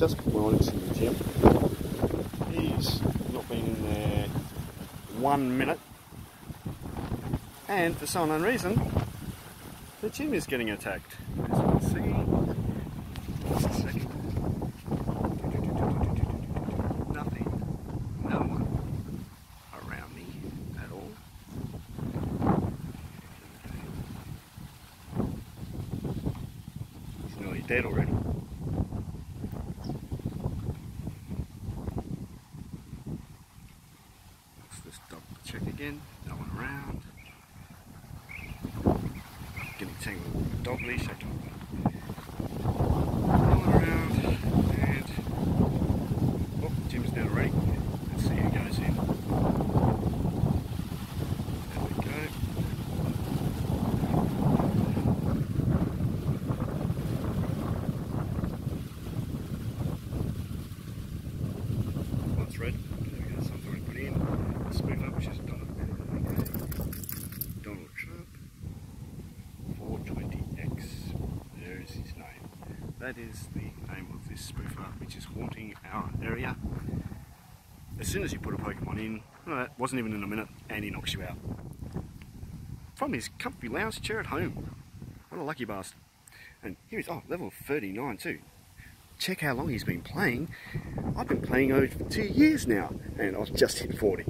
just before Onix in the gym. He's not been in there one minute. And for some unknown reason, the gym is getting attacked. As you can see. Nothing, no one around me at all. He's nearly dead already. Just double check again. No one around. Getting tangled with the dog leash. I. No one around. And. Oh, gym's down already. Let's see who goes in. There we go. That's red. There we go. Someone's already put in. The spoof up, which is Donald, Donald Trump. 420X. There is his name. That is the name of this spoofer, which is haunting our area. As soon as you put a Pokemon in, well, that wasn't even in a minute, and he knocks you out. From his comfy lounge chair at home. What a lucky bastard. And here he's, oh, level 39 too. Check how long he's been playing. I've been playing over two years now, and I've just hit 40.